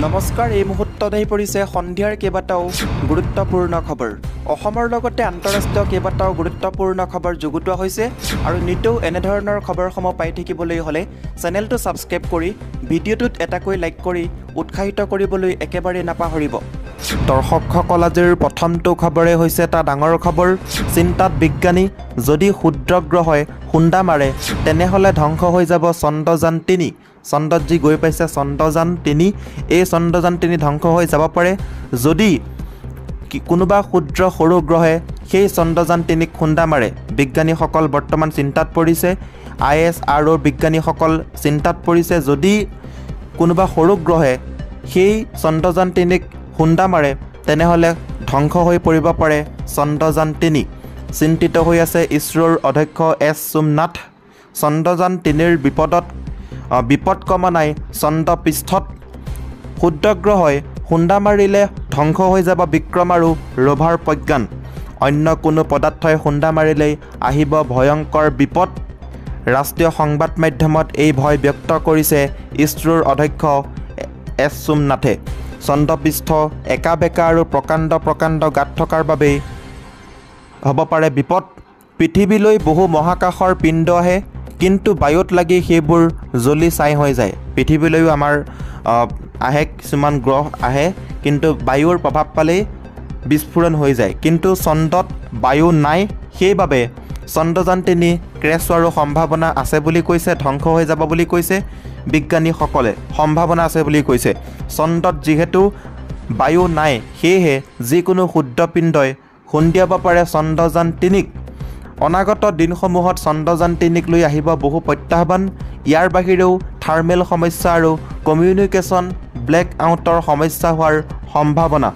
নমস্কাৰ এই মুহূৰ্তত আহি পৰিছে সন্ধিয়াৰ কেইবাটাও গুৰুত্বপূৰ্ণ খবৰ। অসমৰ লগতে আন্তঃৰাষ্ট্ৰীয় কেইবাটাও গুৰুত্বপূৰ্ণ খবৰ যুগুতোৱা হৈছে আৰু নিতৌ এনেধৰণৰ খবৰসমূহ পাই থাকিবলৈ হ'লে চেনেলটো ছাবস্ক্ৰাইব কৰি ভিডিঅ'টোত এটাকৈ লাইক কৰি উৎসাহিত কৰিবলৈ একেবাৰে নাপাহৰিব। দৰ্শকসকল আজিৰ প্ৰথমটো খবৰে হৈছে এটা ডাঙৰ খবৰ। চিন্তাত বিজ্ঞানী যদি ক্ষুদ্ৰগ্ৰহই খুন্দা মাৰে তেনেহ'লে ধ্বংস হৈ যাব চন্দ্ৰযান তিনি। চন্দ্ৰত যি গৈ পাইছে চন্দ্ৰযান তিনি। এই চন্দ্ৰযান তিনি ধ্বংস হৈ যাব পাৰে। যদি কোনোবা ক্ষুদ্ৰ সৰু গ্ৰহে সেই চন্দ্ৰযান তিনিক খুন্দা মাৰে বিজ্ঞানীসকল বৰ্তমান চিন্তাত পৰিছে। আই এছ আৰৰ বিজ্ঞানীসকল চিন্তাত পৰিছে যদি কোনোবা সৰু গ্ৰহে সেই চন্দ্ৰযান তিনিক খুন্দা মাৰে তেনেহ'লে ধ্বংস হৈ পৰিব পাৰে চন্দ্ৰযান তিনি। চিন্তিত হৈ আছে ইছৰোৰ অধ্যক্ষ এছ সোমনাথ। চন্দ্ৰযান তিনিৰ বিপদত বিপদ কমা নাই চন্দ্ৰপৃষ্ঠত ক্ষুদ্ৰগ্ৰহই খুন্দা মাৰিলে ধ্বংস হৈ যাব বিক্ৰম আৰু ৰভাৰ প্ৰজ্ঞান। অন্য কোনো পদাৰ্থই খুন্দা মাৰিলেই আহিব ভয়ংকৰ বিপদ। ৰাষ্ট্ৰীয় সংবাদ মাধ্যমত এই ভয় ব্যক্ত কৰিছে ইছৰোৰ অধ্যক্ষ এছ সোমনাথে। চন্দ্ৰপৃষ্ঠ একা বেকা আৰু প্ৰকাণ্ড প্ৰকাণ্ড গাঁত থকাৰ বাবেই হ'ব পাৰে বিপদ। পৃথিৱীলৈ বহু মহাকাশৰ পিণ্ড আহে। কিন্তু বায়ুত লাগি সেইবোৰ জ্বলি ছাই হৈ যায়। পৃথিৱীলৈও আমাৰ আহ, কিছুমান গ্ৰহ আহে কিন্তু বায়ুৰ প্ৰভাৱ পালেই বিস্ফোৰণ হৈ যায়। কিন্তু চন্দ্ৰত বায়ু নাই সেইবাবে চন্দ্ৰযান তিনি ক্ৰেছ হোৱাৰো সম্ভাৱনা আছে বুলি কৈছে ধ্বংস হৈ যাব বুলি কৈছে বিজ্ঞানীসকলে। সম্ভাৱনা আছে বুলি কৈছে। চন্দ্ৰত যিহেতু বায়ু নাই সেয়েহে যিকোনো ক্ষুদ্ৰপিণ্ডই খুন্দিয়াব পাৰে চন্দ্ৰযান তিনিক অনাগত দিনসমূহত চন্দ্ৰযান তিনিক লৈ আহিব বহু প্ৰত্যাহ্বান। ইয়াৰ বাহিৰেও থাৰ্মেল সমস্যা আৰু কমিউনিকেশ্যন ব্লেক আউটৰ সমস্যা হোৱাৰ সম্ভাৱনা।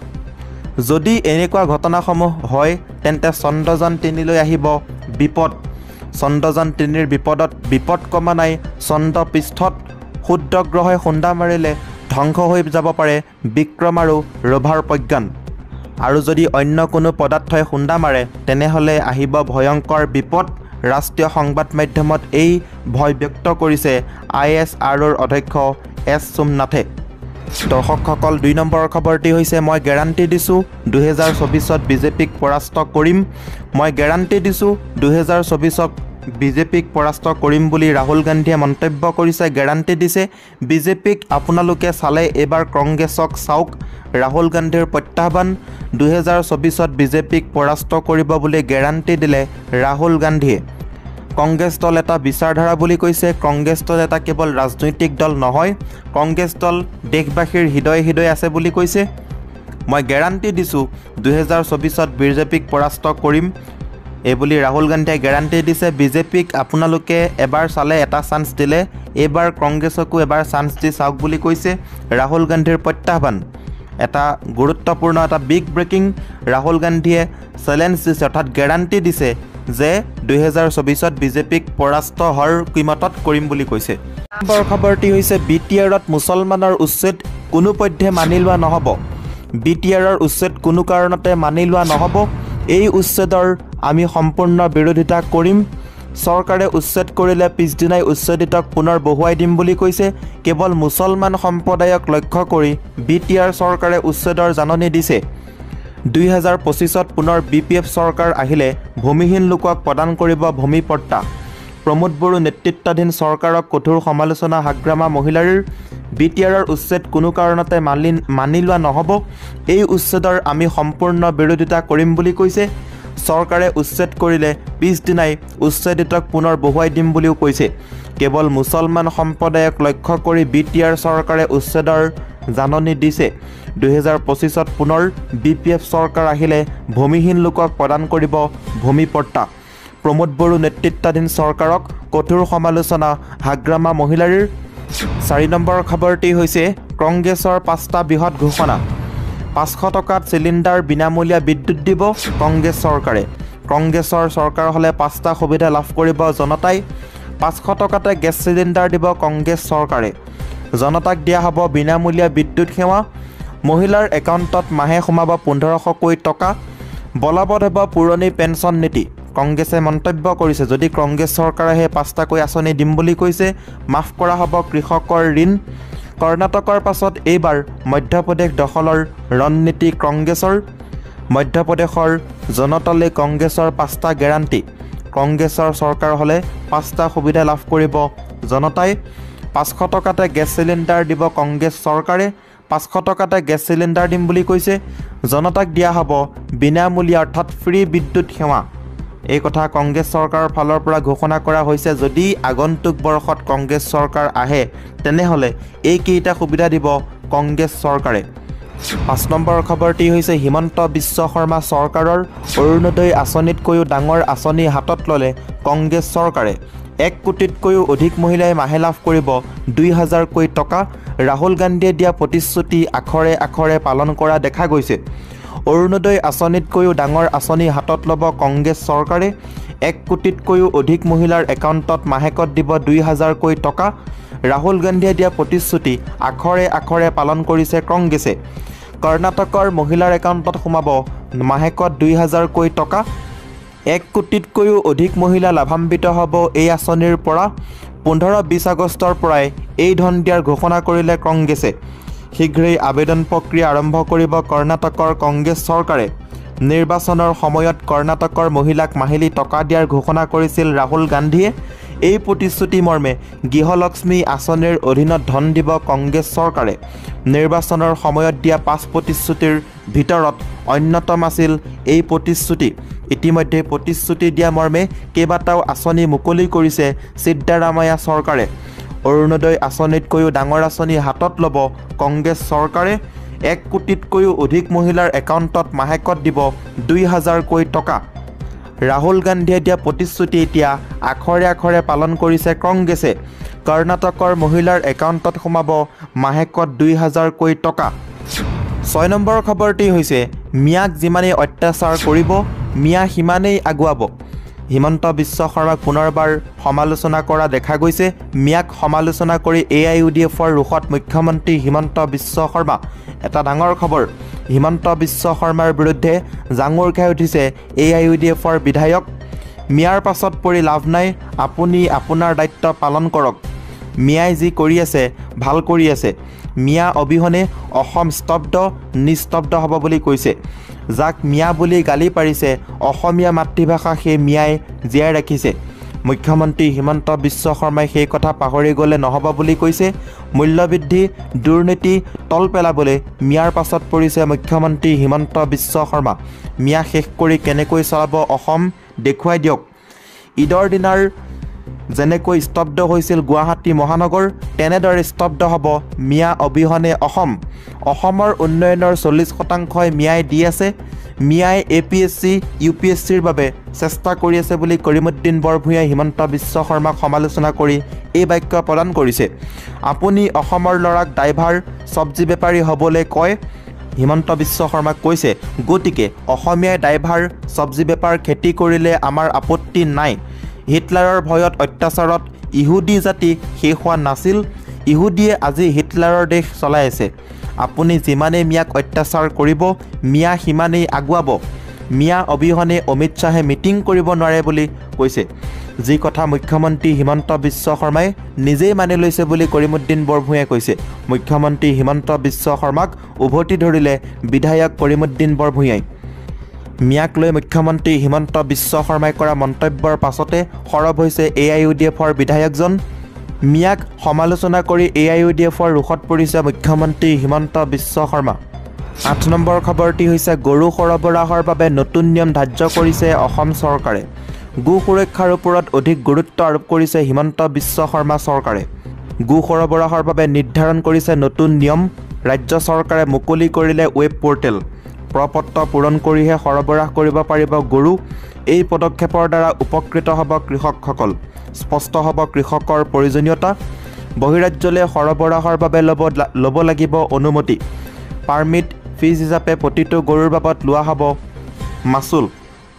যদি এনেকুৱা ঘটনাসমূহ হয় তেন্তে চন্দ্ৰযান তিনিলৈ আহিব বিপদ। চন্দ্ৰযান তিনিৰ বিপদত বিপদ কমা নাই চন্দ্ৰপৃষ্ঠত ক্ষুদ্ৰগ্ৰহই খুন্দা মাৰিলে ধ্বংস হৈ যাব পাৰে বিক্ৰম আৰু ৰভাৰ প্ৰজ্ঞান। আৰু যদি অন্য কোনো পদাৰ্থই খুন্দা মাৰে তেনেহ'লে আহিব ভয়ংকৰ বিপদ। ৰাষ্ট্ৰীয় সংবাদ মাধ্যমত এই ভয় ব্যক্ত কৰিছে আই এছ আৰৰ অধ্যক্ষ এছ সোমনাথে। দৰ্শকসকল দুই নম্বৰৰ খবৰটি হৈছে মই গেৰাণ্টি দিছোঁ দুহেজাৰ চৌবিছত বিজেপিক পৰাস্ত কৰিম। মই গেৰাণ্টি দিছোঁ দুহেজাৰ চৌবিছক বিজেপিক পৰাস্ত কৰিম বুলি ৰাহুল গান্ধীয়ে মন্তব্য কৰিছে গেৰাণ্টি দিছে। বিজেপিক আপোনালোকে চালে এইবাৰ কংগ্ৰেছক চাওক। ৰাহুল গান্ধীৰ প্ৰত্যাহ্বান দুহেজাৰ চৌবিছত বিজেপিক পৰাস্ত কৰিব বুলি গেৰাণ্টি দিলে ৰাহুল গান্ধীয়ে। কংগ্ৰেছ দল এটা বিচাৰধাৰা বুলি কৈছে। কংগ্ৰেছ দল এটা কেৱল ৰাজনৈতিক দল নহয় কংগ্ৰেছ দল দেশবাসীৰ হৃদয়ে হৃদয়ে আছে বুলি কৈছে। মই গেৰাণ্টি দিছোঁ দুহেজাৰ চৌবিছত বিজেপিক পৰাস্ত কৰিম এইবুলি ৰাহুল গান্ধীয়ে গেৰাণ্টি দিছে। বিজেপিক আপোনালোকে এবাৰ চালে এটা চান্স দিলে এইবাৰ কংগ্ৰেছকো এবাৰ চান্স দি চাওক বুলি কৈছে ৰাহুল গান্ধীৰ প্ৰত্যাহ্বান। এটা গুৰুত্বপূৰ্ণ এটা বিগ ব্ৰেকিং ৰাহুল গান্ধীয়ে চেলেঞ্জ দিছে অৰ্থাৎ গেৰাণ্টি দিছে যে দুহেজাৰ চৌবিছত বিজেপিক পৰাস্ত হোৱাৰ কিমতত কৰিম বুলি কৈছে। খবৰটি হৈছে বি টি আৰত মুছলমানৰ উচ্ছেদ কোনোপধ্যে মানি লোৱা নহ'ব। বি টি আৰৰ উচ্ছেদ কোনো কাৰণতে মানি লোৱা নহ'ব। এই উচ্ছেদৰ আমি সম্পূৰ্ণ বিৰোধিতা কৰিম। চৰকাৰে উচ্ছেদ কৰিলে পিছদিনাই উচ্ছেদিতক পুনৰ বহুৱাই দিম বুলি কৈছে। কেৱল মুছলমান সম্প্ৰদায়ক লক্ষ্য কৰি বি টি আৰ চৰকাৰে উচ্ছেদৰ জাননী দিছে। দুই হাজাৰ পঁচিছত পুনৰ বি পি এফ চৰকাৰ আহিলে ভূমিহীন লোকক প্ৰদান কৰিব ভূমি পট্টা। প্ৰমোদ বড়ো নেতৃত্বাধীন চৰকাৰক কঠোৰ সমালোচনা হাগ্ৰামা মহিলাৰ। বি টি আৰৰ উচ্ছেদ কোনো কাৰণতে মানি মানি লোৱা নহ'ব। এই উচ্ছেদৰ আমি সম্পূৰ্ণ বিৰোধিতা কৰিম বুলি কৈছে। চৰকাৰে উচ্ছেদ কৰিলে পিছদিনাই উচ্ছেদিতক পুনৰ বহুৱাই দিম বুলিও কৈছে। কেৱল মুছলমান সম্প্ৰদায়ক লক্ষ্য কৰি বি টি আৰ চৰকাৰে উচ্ছেদৰ জাননী দিছে। দুহেজাৰ পঁচিছত পুনৰ বি পি এফ চৰকাৰ আহিলে ভূমিহীন লোকক প্ৰদান কৰিব ভূমি পট্টা। প্ৰমোদ বড়ো নেতৃত্বাধীন চৰকাৰক কঠোৰ সমালোচনা হাগ্ৰামা মহিলাৰীৰ চাৰি নম্বৰ খবৰটি হৈছে কংগ্ৰেছৰ পাঁচটা বৃহৎ ঘোষণা। পাঁচশ টকাত চিলিণ্ডাৰ বিনামূলীয়া বিদ্যুৎ দিব কংগ্ৰেছ চৰকাৰে। কংগ্ৰেছৰ চৰকাৰ হ'লে পাঁচটা সুবিধা লাভ কৰিব জনতাই। পাঁচশ টকাতে গেছ চিলিণ্ডাৰ দিব কংগ্ৰেছ চৰকাৰে। জনতাক দিয়া হ'ব বিনামূলীয়া বিদ্যুৎ সেৱা। মহিলাৰ একাউণ্টত মাহে সোমাব পোন্ধৰশকৈ টকা। বলবৎ হ'ব পুৰণি পেঞ্চন নীতি। কংগ্ৰেছে মন্তব্য কৰিছে যদি কংগ্ৰেছ চৰকাৰে সেই পাঁচটাকৈ আঁচনি দিম বুলি কৈছে মাফ কৰা হ'ব কৃষকৰ ঋণ। কৰ্ণাটকৰ পাছত এইবাৰ মধ্যপ্ৰদেশ দখলৰ ৰণনীতি কংগ্ৰেছৰ মধ্যপ্ৰদেশৰ জনতালৈ কংগ্ৰেছৰ পাঁচটা গেৰাণ্টি কংগ্ৰেছৰ চৰকাৰ হ'লে পাঁচটা সুবিধা লাভ কৰিব জনতাই। পাঁচশ টকাতে গেছ চিলিণ্ডাৰ দিব কংগ্ৰেছ চৰকাৰে পাঁচশ টকাতে গেছ চিলিণ্ডাৰ দিম বুলি কৈছে। জনতাক দিয়া হ'ব বিনামূলীয়া অৰ্থাৎ ফ্ৰী বিদ্যুৎ সেৱা। এই কথা কংগ্ৰেছ চৰকাৰৰ ফালৰ পৰা ঘোষণা কৰা হৈছে যদি আগন্তুক বৰ্ষত কংগ্ৰেছ চৰকাৰ আহে তেনেহ'লে এইকেইটা সুবিধা দিব কংগ্ৰেছ চৰকাৰে। পাঁচ নম্বৰ খবৰটি হৈছে হিমন্ত বিশ্ব শৰ্মা চৰকাৰৰ অৰুণোদয় আঁচনিতকৈও ডাঙৰ আঁচনি হাতত ল'লে কংগ্ৰেছ চৰকাৰে। এক কোটিতকৈও অধিক মহিলাই মাহে লাভ কৰিব দুই হাজাৰকৈ টকা। ৰাহুল গান্ধীয়ে দিয়া প্ৰতিশ্ৰুতি আখৰে আখৰে পালন কৰা দেখা গৈছে। অৰুণোদয় আঁচনিতকৈও ডাঙৰ আঁচনি হাতত ল'ব কংগ্ৰেছ চৰকাৰে। এক কোটিতকৈও অধিক মহিলাৰ একাউণ্টত মাহেকত দিব দুই হাজাৰকৈ টকা। ৰাহুল গান্ধীয়ে দিয়া প্ৰতিশ্ৰুতি আখৰে আখৰে পালন কৰিছে কংগ্ৰেছে। কৰ্ণাটকৰ মহিলাৰ একাউণ্টত সোমাব মাহেকত দুই হাজাৰকৈ টকা। এক কোটিতকৈও অধিক মহিলা লাভান্বিত হ'ব এই আঁচনিৰ পৰা। পোন্ধৰ বিছ আগষ্টৰ পৰাই এই ধন দিয়াৰ ঘোষণা কৰিলে কংগ্ৰেছে। শীঘ্ৰেই আবেদন প্ৰক্ৰিয়া আৰম্ভ কৰিব কৰ্ণাটকৰ কংগ্ৰেছ চৰকাৰে। নিৰ্বাচনৰ সময়ত কৰ্ণাটকৰ মহিলাক মাহিলী টকা দিয়াৰ ঘোষণা কৰিছিল ৰাহুল গান্ধীয়ে। এই প্ৰতিশ্ৰুতি মৰ্মে গৃহলক্ষ্মী আঁচনিৰ অধীনত ধন দিব কংগ্ৰেছ চৰকাৰে। নিৰ্বাচনৰ সময়ত দিয়া পাঁচ প্ৰতিশ্ৰুতিৰ ভিতৰত অন্যতম আছিল এই প্ৰতিশ্ৰুতি। ইতিমধ্যে প্ৰতিশ্ৰুতি দিয়া মৰ্মে কেইবাটাও আঁচনি মুকলি কৰিছে ছিদ্দাৰামায়া চৰকাৰে। অৰুণোদয় আঁচনিতকৈও ডাঙৰ আঁচনি হাতত ল'ব কংগ্ৰেছ চৰকাৰে। এক কোটিতকৈও অধিক মহিলাৰ একাউণ্টত মাহেকত দিব দুই হাজাৰকৈ টকা। ৰাহুল গান্ধীয়ে দিয়া প্ৰতিশ্ৰুতি এতিয়া আখৰে আখৰে পালন কৰিছে কংগ্ৰেছে। কৰ্ণাটকৰ মহিলাৰ একাউণ্টত সোমাব মাহেকত দুই হাজাৰকৈ টকা। ছয় নম্বৰ খবৰটি হৈছে মিয়াক যিমানেই অত্যাচাৰ কৰিব মিয়া সিমানেই আগুৱাব। হিমন্ত বিশ্ব শৰ্মাক পুনৰবাৰ সমালোচনা কৰা দেখা গৈছে। মিয়াক সমালোচনা কৰি এ আই ইউ ডি এফৰ ৰোষত মুখ্যমন্ত্ৰী হিমন্ত বিশ্ব শৰ্মা। এটা ডাঙৰ খবৰ হিমন্ত বিশ্ব শৰ্মাৰ বিৰুদ্ধে জাঙুৰ খাই উঠিছে এ আই ইউ ডি এফৰ বিধায়ক। মিয়াৰ পাছত পৰি লাভ নাই আপুনি আপোনাৰ দায়িত্ব পালন কৰক। মিয়াই যি কৰি আছে ভাল কৰি আছে। মিয়া অবিহনে অসম স্তব্ধ নিস্তব্ধ হ'ব বুলি কৈছে। যাক মিয়া বুলি গালি পাৰিছে অসমীয়া মাতৃভাষা সেই মিয়াই জীয়াই ৰাখিছে। মুখ্যমন্ত্ৰী হিমন্ত বিশ্ব শৰ্মাই সেই কথা পাহৰি গ'লে নহ'ব বুলি কৈছে। মূল্যবৃদ্ধি দুৰ্নীতি তল পেলাবলৈ মিয়াৰ পাছত পৰিছে মুখ্যমন্ত্ৰী হিমন্ত বিশ্ব শৰ্মা। মিয়া শেষ কৰি কেনেকৈ চলাব অসম দেখুৱাই দিয়ক। ঈদৰ দিনাৰ যেনেকৈ স্তব্ধ হৈছিল গুৱাহাটী মহানগৰ তেনেদৰে স্তব্ধ হ'ব মিয়া অবিহনে অসম। অসমৰ উন্নয়নৰ চল্লিছ শতাংশই মিয়াই দি আছে। মিয়াই A P S C U P S চিৰ বাবে চেষ্টা কৰি আছে বুলি কৰিমুদ্দিন বৰভূঞাই হিমন্ত বিশ্ব শৰ্মাক সমালোচনা কৰি এই বাক্য প্ৰদান কৰিছে। আপুনি অসমৰ ল'ৰাক ড্ৰাইভাৰ চব্জি বেপাৰী হ'বলৈ কয় হিমন্ত বিশ্ব শৰ্মাক কৈছে। গতিকে অসমীয়াই ড্ৰাইভাৰ চব্জি বেপাৰ খেতি কৰিলে আমাৰ আপত্তি নাই হিটলাৰৰ ভয়ত অত্যাচাৰত ইহুদী জাতি শেষ হোৱা নাছিল। ইহুদীয়ে আজি হিটলাৰৰ দেশ চলাই আছে। আপুনি যিমানেই মিয়াক অত্যাচাৰ কৰিব মিয়া সিমানেই আগুৱাব। মিয়া অবিহনে অমিত শ্বাহে মিটিং কৰিব নোৱাৰে বুলি কৈছে। যি কথা মুখ্যমন্ত্ৰী হিমন্ত বিশ্ব শৰ্মাই নিজেই মানি লৈছে বুলি কৰিমুদ্দিন বৰভূঞাই কৈছে। মুখ্যমন্ত্ৰী হিমন্ত বিশ্ব শৰ্মাক উভতি ধৰিলে বিধায়ক কৰিমুদ্দিন বৰভূঞাই। মিয়াক লৈ মুখ্যমন্ত্ৰী হিমন্ত বিশ্ব শৰ্মাই কৰা মন্তব্যৰ পাছতে সৰব হৈছে এ আই ইউ ডি এফৰ বিধায়কজন। মিয়াক সমালোচনা কৰি এ আই ইউ ডি এফৰ ৰোষত পৰিছে মুখ্যমন্ত্ৰী হিমন্ত বিশ্ব শৰ্মা। আঠ নম্বৰ খবৰটি হৈছে গৰু সৰবৰাহৰ বাবে নতুন নিয়ম ধাৰ্য কৰিছে অসম চৰকাৰে। গো সুৰক্ষাৰ ওপৰত অধিক গুৰুত্ব আৰোপ কৰিছে হিমন্ত বিশ্ব শৰ্মা চৰকাৰে। গো সৰবৰাহৰ বাবে নিৰ্ধাৰণ কৰিছে নতুন নিয়ম। ৰাজ্য চৰকাৰে মুকলি কৰিলে ৱেব পৰ্টেল। প্ৰপত্ৰ পূৰণ কৰিহে সৰবৰাহ কৰিব পাৰিব গৰু এই পদক্ষেপৰ দ্বাৰা উপকৃত হ'ব কৃষকসকল। স্পষ্ট হ'ব কৃষকৰ প্ৰয়োজনীয়তা। বহিৰাজ্যলৈ সৰবৰাহৰ বাবে ল'ব ল'ব লাগিব অনুমতি। পাৰ্মিট ফিজ হিচাপে প্ৰতিটো গৰুৰ বাবদ লোৱা হ'ব। মাচুল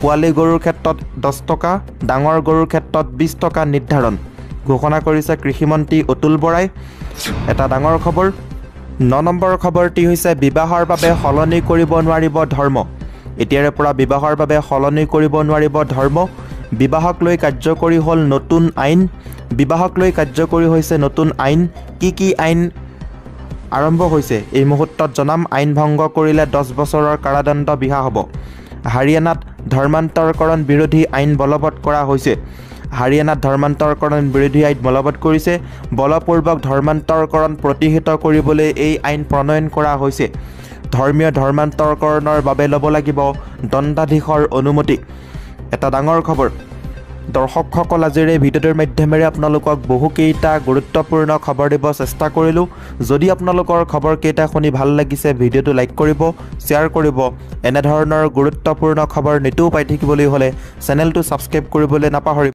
পোৱালি গৰুৰ ক্ষেত্ৰত দহ টকা ডাঙৰ গৰুৰ ক্ষেত্ৰত বিছ টকা নিৰ্ধাৰণ। ঘোষণা কৰিছে কৃষিমন্ত্ৰী অতুল বৰাই। এটা ডাঙৰ খবৰ ন নম্বৰ খবৰটি হৈছে বিবাহৰ বাবে সলনি কৰিব নোৱাৰিব ধৰ্ম। এতিয়াৰে পৰা বিবাহৰ বাবে সলনি কৰিব নোৱাৰিব ধৰ্ম। বিবাহক লৈ কাৰ্যকৰী হ'ল নতুন আইন। বিবাহক লৈ কাৰ্যকৰী হৈছে নতুন আইন। কি কি আইন আৰম্ভ হৈছে? এই মুহূৰ্তত জনাম আইন ভংগ কৰিলে দহ বছৰৰ কাৰাদণ্ড বিহা হ'ব। হাৰিয়ানাত ধৰ্মান্তৰকৰণ বিৰোধী আইন বলবৎ কৰা হৈছে। হাৰিয়ানাত ধৰ্মান্তৰকৰণ বিৰোধী আইন বলবৎ কৰিছে। বলপূৰ্বক ধৰ্মান্তৰকৰণ প্ৰতিহিত কৰিবলৈ এই আইন প্ৰণয়ন কৰা হৈছে। ধৰ্মীয় ধৰ্মান্তৰকৰণৰ বাবে ল'ব লাগিব দণ্ডাধীশৰ অনুমতি। এটা ডাঙৰ খবৰ। দৰ্শকসকল আজিৰ ভিডিঅ'টোৰ মাধ্যমেৰে আপোনালোকক বহুকেইটা গুৰুত্বপূৰ্ণ খবৰ দিব চেষ্টা কৰিলোঁ। যদি আপোনালোকৰ খবৰকেইটা শুনি ভাল লাগিছে ভিডিঅ'টো লাইক কৰিব শ্বেয়াৰ কৰিব। এনেধৰণৰ গুৰুত্বপূৰ্ণ খবৰ নিতৌ পাই থাকিবলৈ হ'লে চেনেলটো ছাবস্ক্ৰাইব কৰিবলৈ নাপাহৰিব।